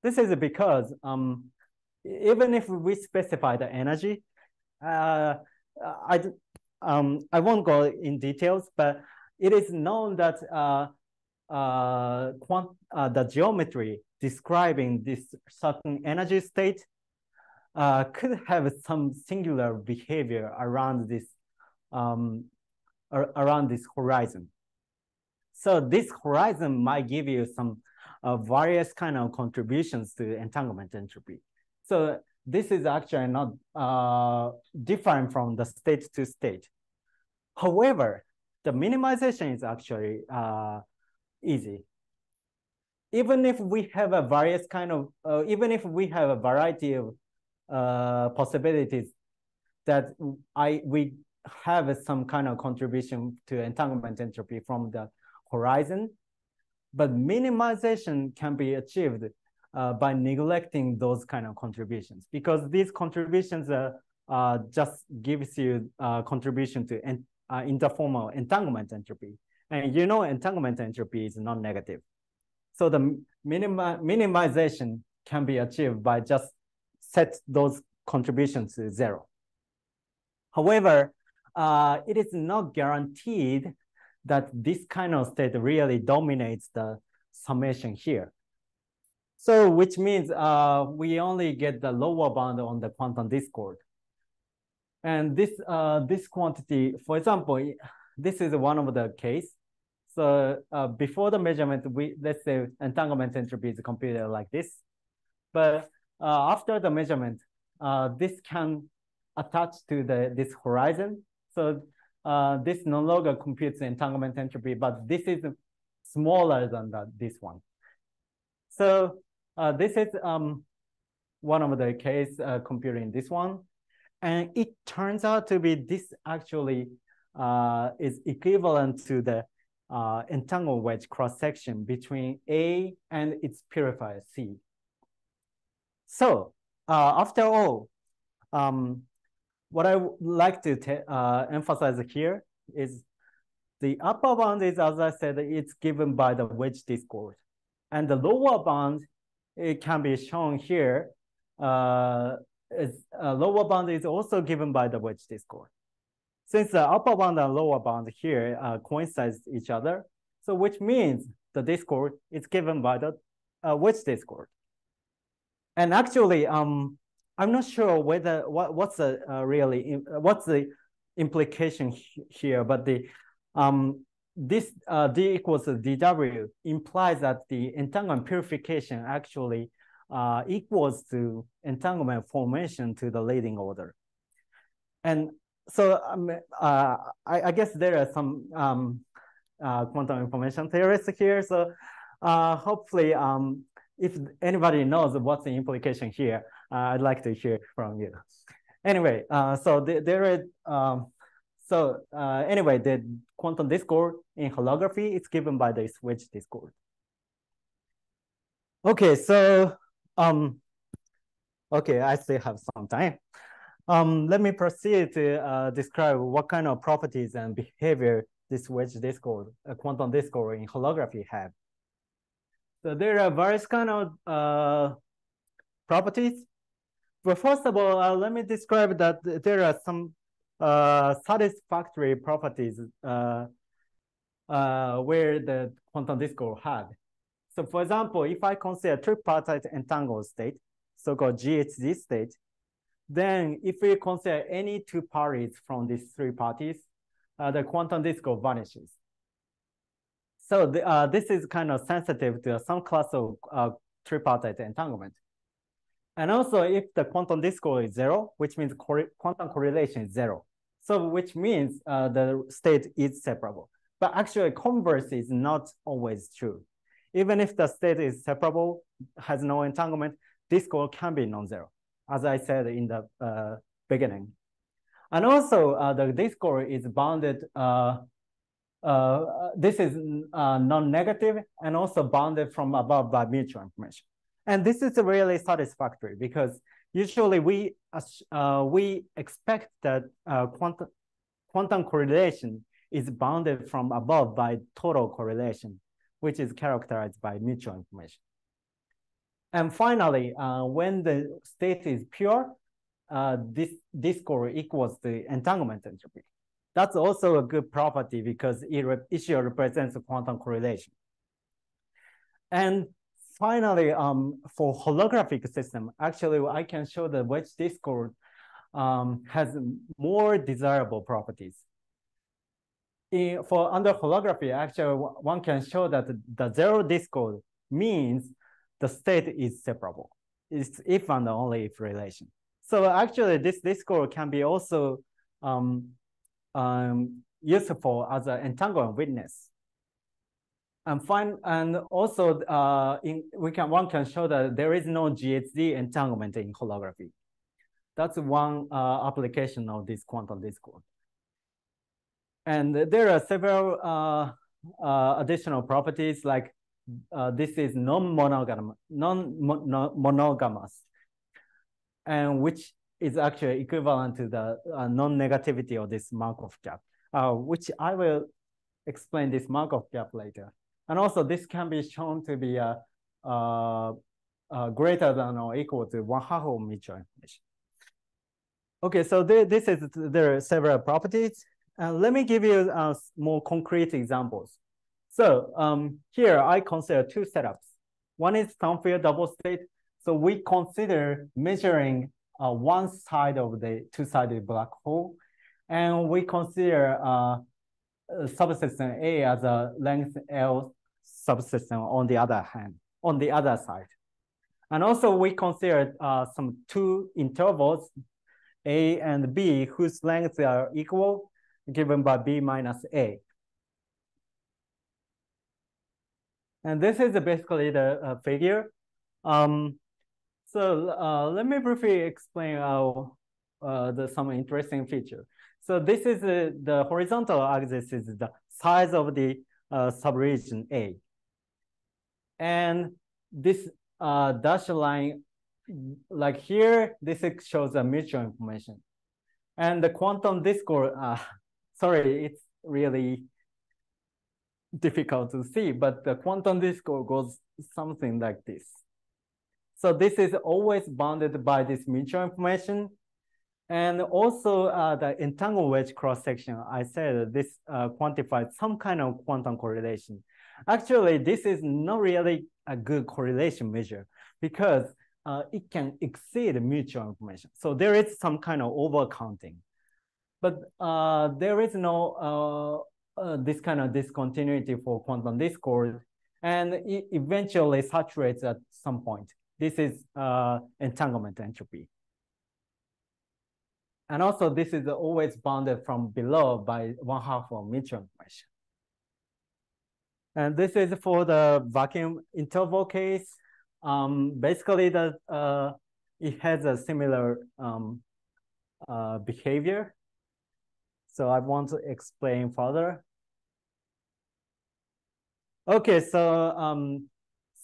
[SPEAKER 2] This is because um, even if we specify the energy, uh, I, um, I won't go in details, but it is known that uh, uh, quant uh, the geometry describing this certain energy state uh, could have some singular behavior around this um, around this horizon. So this horizon might give you some uh, various kind of contributions to entanglement entropy. So this is actually not uh, different from the state to state. However, the minimization is actually uh, easy. Even if we have a various kind of, uh, even if we have a variety of uh, possibilities that I we have some kind of contribution to entanglement entropy from the horizon, but minimization can be achieved uh, by neglecting those kind of contributions because these contributions uh, uh, just gives you uh, contribution to en uh, interformal entanglement entropy. And you know entanglement entropy is non-negative. So the minima minimization can be achieved by just set those contributions to zero. However, uh, it is not guaranteed that this kind of state really dominates the summation here. So which means uh, we only get the lower bound on the quantum discord. And this, uh, this quantity, for example, this is one of the case. So uh, before the measurement, we let's say entanglement entropy is computed like this. But uh, after the measurement, uh, this can attach to the this horizon. So uh, this no longer computes entanglement entropy, but this is smaller than this one. So uh, this is um, one of the case uh, computing this one. And it turns out to be this actually uh, is equivalent to the uh, entangled wedge cross section between A and its purifier C. So uh, after all, um, what I would like to uh, emphasize here is the upper bound is, as I said, it's given by the wedge discord. And the lower bound, it can be shown here, uh, is, uh, lower bound is also given by the wedge discord. Since the upper bound and lower bound here uh, coincide each other, so which means the discord is given by the uh, wedge discord. And actually, um, I'm not sure whether what what's the uh, really what's the implication here, but the um, this uh, d equals dw implies that the entanglement purification actually uh, equals to entanglement formation to the leading order. And so um, uh, I, I, guess there are some um, uh, quantum information theorists here. So uh, hopefully, um, if anybody knows what's the implication here, uh, I'd like to hear from you. Anyway, so the, there is, um, so uh, anyway, the quantum discord in holography is given by the switch discord. Okay, so um, okay, I still have some time. Um, let me proceed to uh, describe what kind of properties and behavior this wedge discord, uh, quantum discord in holography have. So there are various kind of uh, properties. But first of all, uh, let me describe that there are some uh, satisfactory properties uh, uh, where the quantum discord had. So for example, if I consider tripartite entangled state, so-called GHZ state, then if we consider any two parties from these three parties, uh, the quantum discord vanishes. So the, uh, this is kind of sensitive to some class of uh, tripartite entanglement. And also if the quantum discord is zero, which means quantum correlation is zero. So which means uh, the state is separable. But actually converse is not always true. Even if the state is separable, has no entanglement, this discord can be non-zero as I said in the uh, beginning. And also uh, the discord is bounded uh, uh, this is uh, non-negative and also bounded from above by mutual information. And this is really satisfactory because usually we uh, we expect that uh, quantum quantum correlation is bounded from above by total correlation, which is characterized by mutual information. And finally, uh, when the state is pure, uh, this, score equals the entanglement entropy. That's also a good property because it, it should represents a quantum correlation. And finally, um, for holographic system, actually, I can show the wedge discord um, has more desirable properties. In, for under holography, actually, one can show that the zero discord means the state is separable. It's if and only if relation. So actually, this discord can be also um, um, useful as an entanglement witness. And find and also uh, in we can one can show that there is no GHZ entanglement in holography. That's one uh, application of this quantum discord. And there are several uh, uh additional properties like uh, this is non-monogamous, non-monogamous, and which is actually equivalent to the uh, non-negativity of this Markov gap, which I will explain this Markov gap later. And also this can be shown to be uh, uh, uh greater than or equal to one half of mutual information. Okay, so this is there are several properties. And let me give you uh, more concrete examples. So um, here I consider two setups. One is field double state. So we consider measuring uh, one side of the two-sided black hole, and we consider uh, subsystem A as a length L subsystem on the other hand, on the other side. And also we consider uh, some two intervals, A and B, whose lengths are equal, given by B minus A. And this is basically the uh, figure. Um, so uh, let me briefly explain uh, uh, the some interesting feature. So this is uh, the horizontal axis is the size of the uh, subregion A. And this uh, dashed line, like here, this shows a mutual information. And the quantum discord, uh, sorry, it's really difficult to see, but the quantum discord goes something like this. So this is always bounded by this mutual information. And also uh, the entangled wedge cross-section, I said this uh, quantifies some kind of quantum correlation. Actually, this is not really a good correlation measure because uh, it can exceed mutual information. So there is some kind of overcounting. But uh, there is no uh, uh, this kind of discontinuity for quantum discord, and it eventually saturates at some point. This is uh, entanglement entropy. And also this is always bounded from below by one half of mutual information. And this is for the vacuum interval case. Um, basically, the uh, it has a similar um, uh, behavior. So I want to explain further. Okay, so um,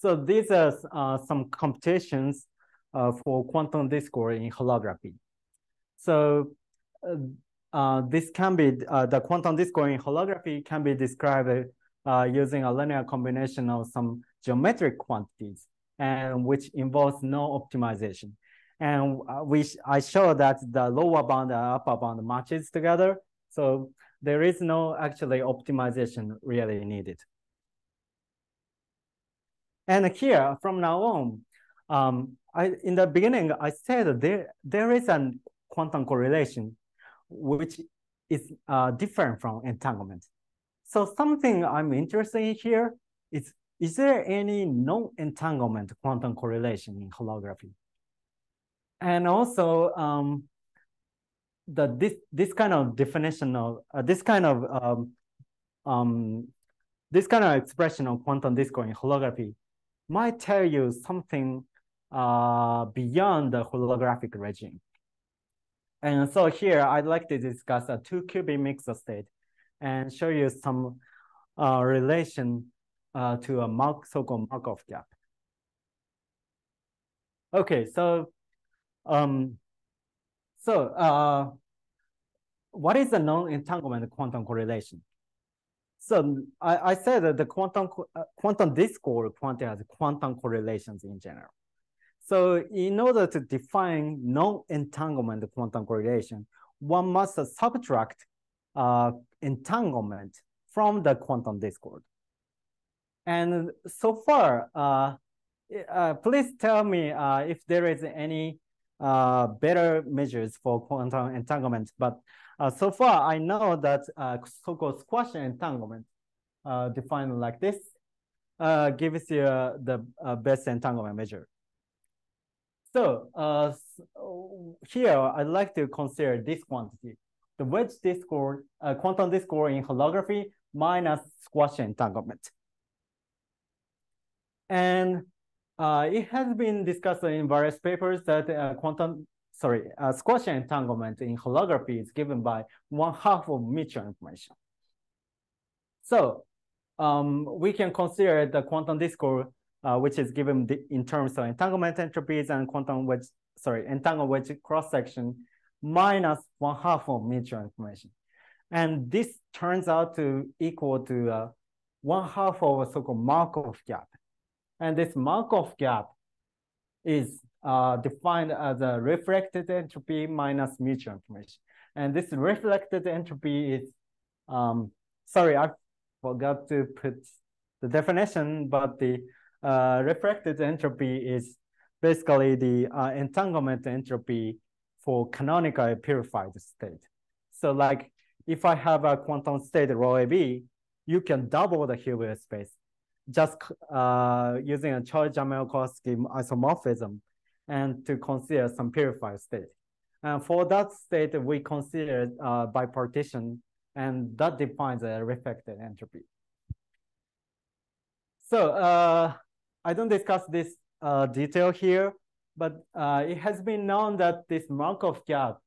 [SPEAKER 2] so these are uh, some computations uh, for quantum discord in holography. So uh, uh this can be, uh, the quantum discord in holography can be described uh, using a linear combination of some geometric quantities and which involves no optimization. And we, I show that the lower bound and upper bound matches together. So there is no actually optimization really needed. And here, from now on, um, I, in the beginning, I said there, there is a quantum correlation which is uh, different from entanglement. So something I'm interested in here is, is there any non-entanglement quantum correlation in holography? And also, um, the this this kind of definition of uh, this kind of um, um, this kind of expression of quantum discord in holography might tell you something uh, beyond the holographic regime. And so here I'd like to discuss a two qubit mixer state. And show you some uh, relation uh, to a Mark, so-called Markov gap. Okay, so um, so uh, what is the non-entanglement quantum correlation? So I, I said that the quantum uh, quantum discord quantum has quantum correlations in general. So in order to define non-entanglement quantum correlation, one must subtract uh, entanglement from the quantum discord. And so far, uh, uh, please tell me uh, if there is any uh, better measures for quantum entanglement. But uh, so far, I know that uh, so-called squash entanglement, uh, defined like this, uh, gives you uh, the uh, best entanglement measure. So uh, here, I'd like to consider this quantity, the wedge discord, uh, quantum discord in holography minus squash entanglement. And uh, it has been discussed in various papers that uh, quantum, sorry, uh, squash entanglement in holography is given by one half of mutual information. So um, we can consider the quantum discord, uh, which is given in terms of entanglement entropies and quantum wedge, sorry, entanglement wedge cross section minus one half of mutual information. And this turns out to equal to uh, one half of a so-called Markov gap. And this Markov gap is uh, defined as a reflected entropy minus mutual information. And this reflected entropy is, um, sorry, I forgot to put the definition, but the uh, reflected entropy is basically the uh, entanglement entropy for canonical purified state. So like if I have a quantum state rho AB, you can double the Hilbert space just uh, using a Choi-Jamiolkowski isomorphism and to consider some purified state. And for that state, we consider uh, bipartition, and that defines a reflected entropy. So uh, I don't discuss this uh, detail here, but uh, it has been known that this Markov gap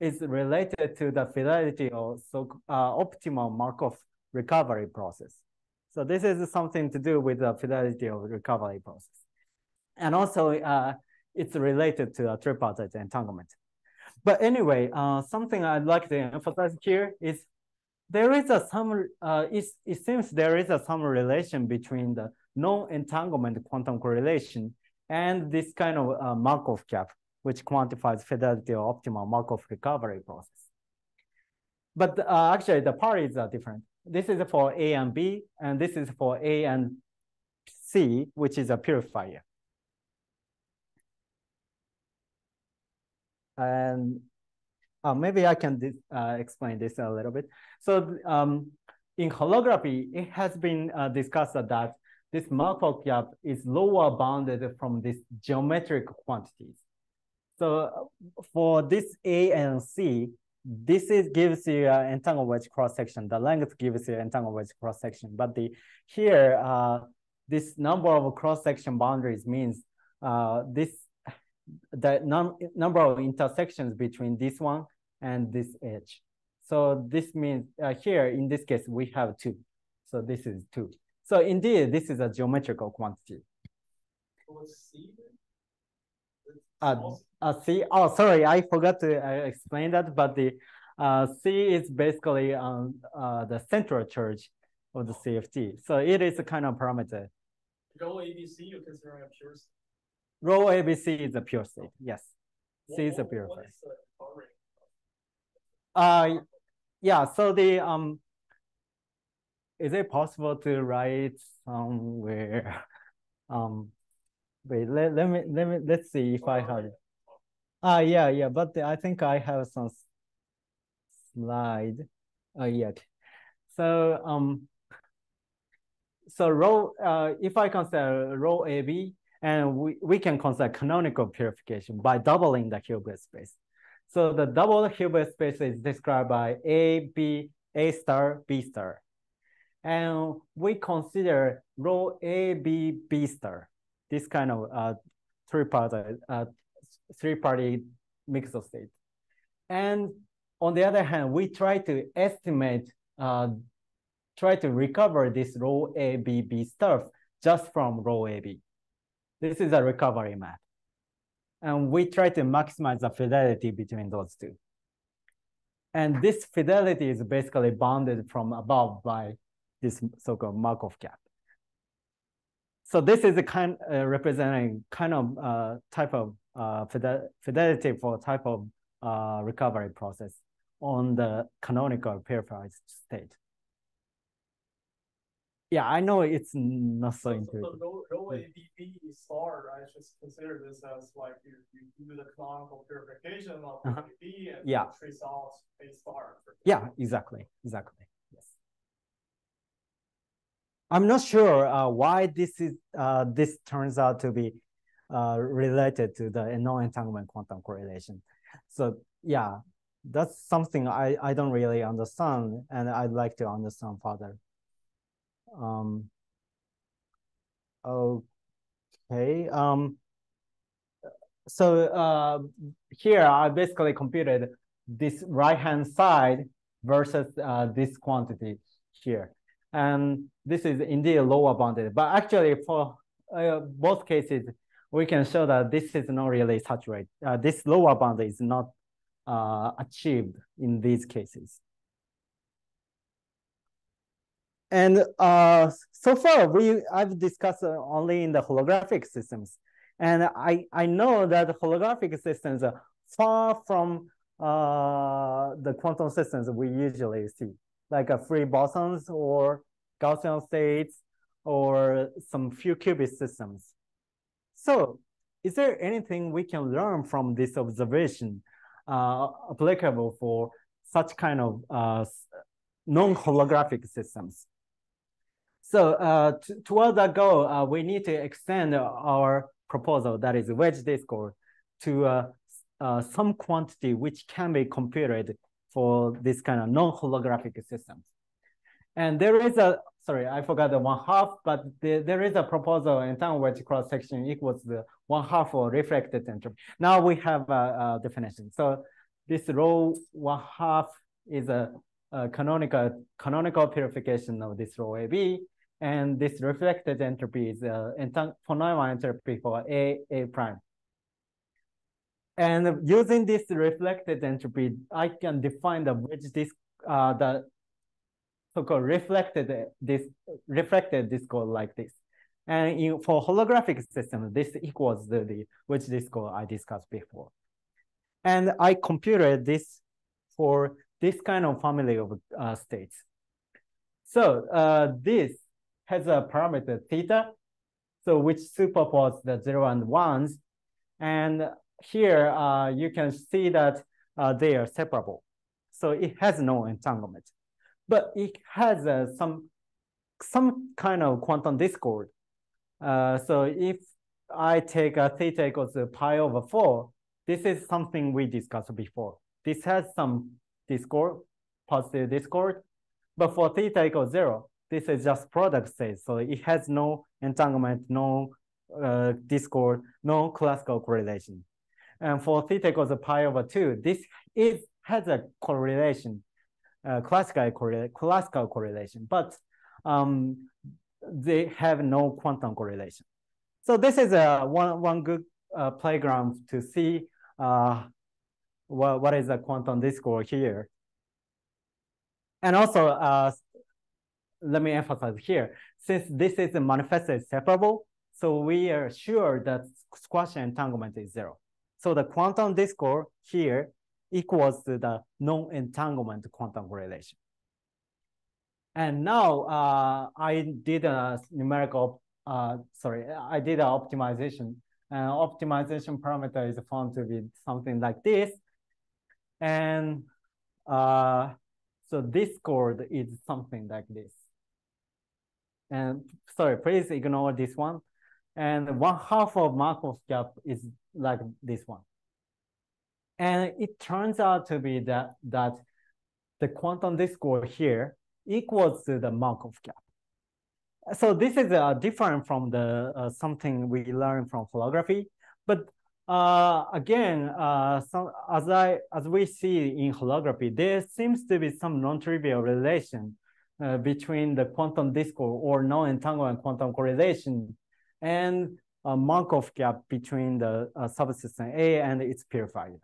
[SPEAKER 2] is related to the fidelity of so uh, optimal Markov recovery process. So this is something to do with the fidelity of recovery process. And also uh, it's related to a tripartite entanglement. But anyway, uh, something I'd like to emphasize here is there is a some, uh, it, it seems there is a some relation between the non-entanglement quantum correlation and this kind of uh, Markov gap, which quantifies fidelity of optimal Markov recovery process. But uh, actually the parties are different this is for A and B, and this is for A and C, which is a purifier. And uh, maybe I can uh, explain this a little bit. So um, in holography, it has been uh, discussed that this Markov gap is lower bounded from these geometric quantities. So for this A and C, this is gives you an entangled wedge cross section. The length gives you entangled wedge cross section. But the here, uh, this number of cross section boundaries means uh, this the num number of intersections between this one and this edge. So this means uh, here in this case we have two. So this is two. So indeed, this is a geometrical quantity. Uh, uh, C, oh, sorry, I forgot to uh, explain that, but the uh, C is basically um, uh, the central charge of the CFT. So it is a kind of parameter.
[SPEAKER 1] Rho ABC, you consider a pure state?
[SPEAKER 2] Rho ABC is a pure state, yes. C is a pure
[SPEAKER 1] state.
[SPEAKER 2] Uh, yeah, so the, um, is it possible to write somewhere? Um, wait, let, let me, let me, let's see if I have it. Ah, yeah, yeah, but I think I have some slide. Oh, yeah. So, um, so rho uh, if I consider rho AB, and we, we can consider canonical purification by doubling the Hilbert space. So the double Hilbert space is described by A, B, A star, B star. And we consider rho A, B, B star, this kind of uh, three-part uh, three-party mixed state. And on the other hand, we try to estimate uh, try to recover this rho A, B, B stuff just from rho A, B. This is a recovery map. And we try to maximize the fidelity between those two. And this fidelity is basically bounded from above by this so-called Markov gap. So this is a kind uh, representing kind of uh, type of uh, fidelity for type of uh, recovery process on the canonical purified state. Yeah, I know it's not so
[SPEAKER 1] So
[SPEAKER 2] intuitive.
[SPEAKER 1] the rho, rho ABB star, I just consider this as like you, you do the canonical purification of
[SPEAKER 2] Uh-huh.
[SPEAKER 1] ABB and
[SPEAKER 2] Yeah.
[SPEAKER 1] trace out A star.
[SPEAKER 2] Yeah, exactly, exactly. I'm not sure uh, why this is uh, this turns out to be uh, related to the non-entanglement quantum correlation. So yeah, that's something I, I don't really understand, and I'd like to understand further. Um, okay. Um, so uh, here I basically computed this right-hand side versus uh, this quantity here. And this is indeed lower bounded, but actually for uh, both cases, we can show that this is not really saturated. Uh, this lower bound is not uh, achieved in these cases. And uh, so far, we I've discussed uh, only in the holographic systems. And I, I know that holographic systems are far from uh, the quantum systems we usually see, like a free bosons or Gaussian states or some few qubit systems. So is there anything we can learn from this observation uh, applicable for such kind of uh, non-holographic systems? So uh, that goal, uh, we need to extend our proposal, that is wedge discord, to uh, uh, some quantity which can be computed for this kind of non-holographic systems. And there is a, sorry, I forgot the one half, but the, there is a proposal entanglement wedge cross section equals the one half for reflected entropy. Now we have a, a definition. So this rho one half is a, a canonical canonical purification of this rho AB, and this reflected entropy is uh, von Neumann entropy for A, A prime. And using this reflected entropy, I can define the wedge disk, uh, the so-called reflected this reflected discord like this. And in, for holographic systems, this equals the, the wedge discord I discussed before. And I computed this for this kind of family of uh, states. So uh, this has a parameter theta, so which superposes the zero and ones. And here uh, you can see that uh, they are separable. So it has no entanglement, but it has uh, some, some kind of quantum discord. Uh, so if I take a theta equals pi over four, this is something we discussed before. This has some discord, positive discord, but for theta equals zero, this is just product state. So it has no entanglement, no uh, discord, no classical correlation. And for theta equals pi over two, this is has a correlation, uh, classical, classical correlation, but um, they have no quantum correlation. So this is a one, one good uh, playground to see uh, what, what is the quantum discord here. And also, uh, let me emphasize here, since this is a manifested separable, so we are sure that squash entanglement is zero. So the quantum discord here equals to the non-entanglement quantum correlation. And now uh, I did a numerical, uh, sorry, I did an optimization. And optimization parameter is found to be something like this. And uh, so discord is something like this. And sorry, please ignore this one. And one half of Markov gap is like this one. And it turns out to be that, that the quantum discord here equals to the Markov gap. So this is uh, different from the uh, something we learned from holography, but uh, again, uh, as I as we see in holography, there seems to be some non-trivial relation uh, between the quantum discord or non-entanglement quantum correlation and a Markov gap between the uh, subsystem A and its purified.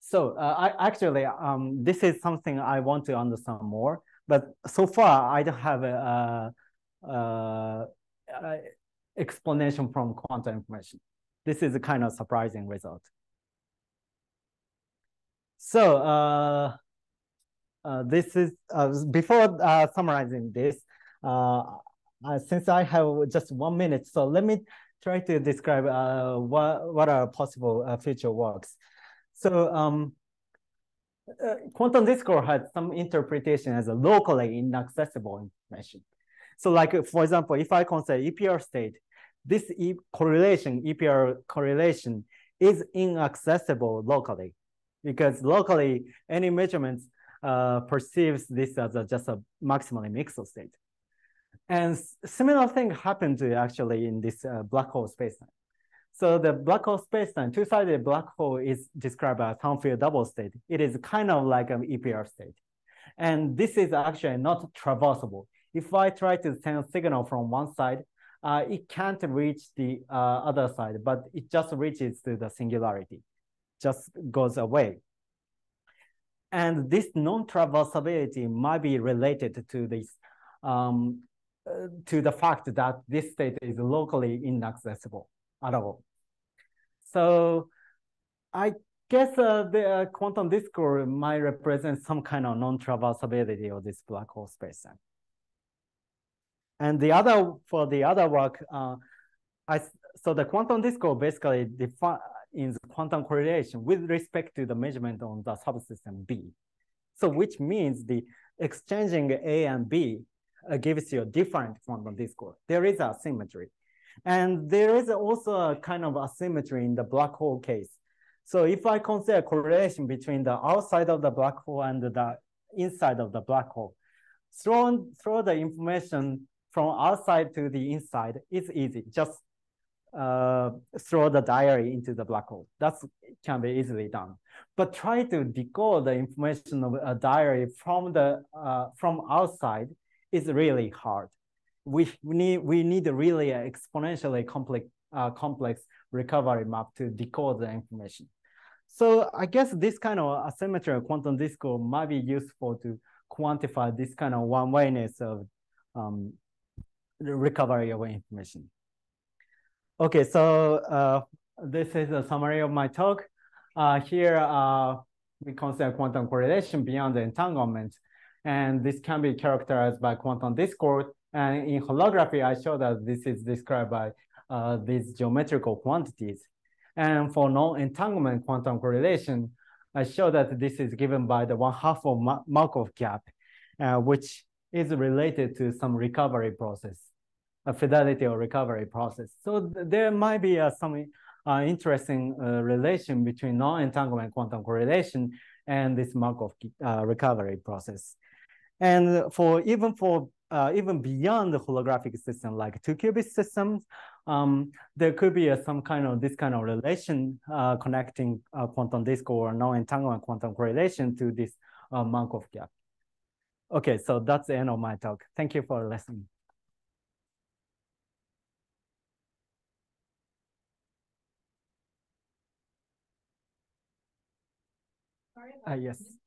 [SPEAKER 2] So uh, I actually, um, this is something I want to understand more, but so far I don't have a, a, a explanation from quantum information. This is a kind of surprising result. So uh, uh, this is, uh, before uh, summarizing this, uh, uh, since I have just one minute, so let me try to describe what, what are possible future works. So um, quantum discord has some interpretation as a locally inaccessible information. So like, for example, if I consider EPR state, this e correlation, EPR correlation is inaccessible locally because locally any measurements uh, perceives this as a, just a maximally mixed state. And similar thing happened actually in this uh, black hole spacetime. So the black hole spacetime, two-sided black hole is described as thermofield double state. It is kind of like an EPR state. And this is actually not traversable. If I try to send a signal from one side, uh, it can't reach the uh, other side, but it just reaches to the singularity, just goes away. And this non-traversability might be related to this, um, to the fact that this state is locally inaccessible at all. So I guess uh, the uh, quantum discord might represent some kind of non-traversability of this black hole space. And the other, for the other work, uh, I, so the quantum discord basically defines quantum correlation with respect to the measurement on the subsystem B. So which means the exchanging A and B gives you a different quantum discord. There is a symmetry. And there is also a kind of asymmetry in the black hole case. So if I consider correlation between the outside of the black hole and the inside of the black hole, throw, throw the information from outside to the inside, it's easy. Just uh, throw the diary into the black hole. That can be easily done. But try to decode the information of a diary from the uh, from outside is really hard. We, need we need a really exponentially complex uh, complex recovery map to decode the information. So I guess this kind of asymmetric quantum discord might be useful to quantify this kind of one-wayness of um, recovery of information. Okay, so uh, this is a summary of my talk. Uh, here uh, we consider quantum correlation beyond the entanglement, and this can be characterized by quantum discord. And in holography, I show that this is described by uh, these geometrical quantities. And for non-entanglement quantum correlation, I show that this is given by the one half of Markov gap, uh, which is related to some recovery process a fidelity or recovery process. So th there might be uh, some uh, interesting uh, relation between non-entanglement quantum correlation and this Markov uh, recovery process. And for even for uh, even beyond the holographic system, like two qubit systems, um, there could be some kind of this kind of relation uh, connecting quantum discord or non-entanglement quantum correlation to this Markov gap. Okay, so that's the end of my talk. Thank you for listening. Uh, yes.